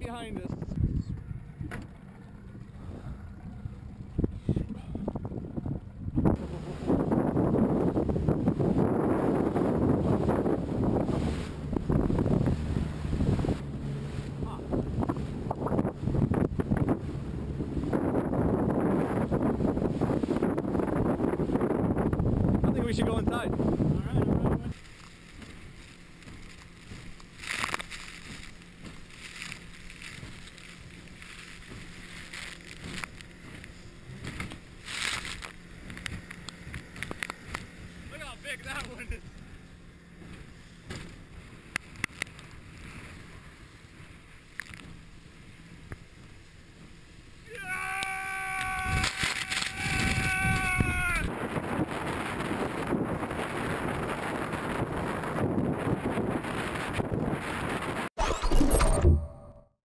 behind us. I think we should go inside. That one.